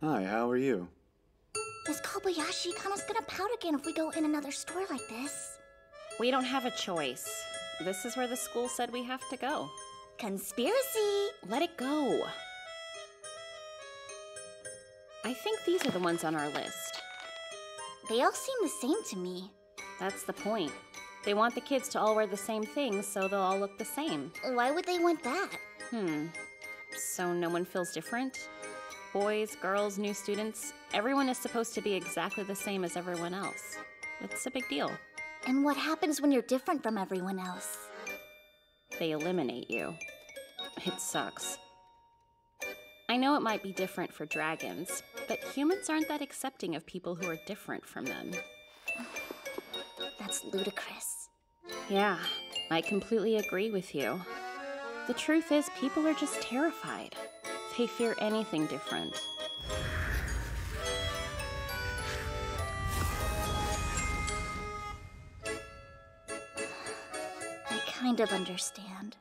Hi, how are you? Miss Kobayashi, Kanna's gonna pout again if we go in another store like this. We don't have a choice. This is where the school said we have to go. Conspiracy! Let it go. I think these are the ones on our list. They all seem the same to me. That's the point. They want the kids to all wear the same things so they'll all look the same. Why would they want that? Hmm. So no one feels different? Boys, girls, new students, everyone is supposed to be exactly the same as everyone else. It's a big deal. And what happens when you're different from everyone else? They eliminate you. It sucks. I know it might be different for dragons, but humans aren't that accepting of people who are different from them. That's ludicrous. Yeah, I completely agree with you. The truth is, people are just terrified. They fear anything different. I kind of understand.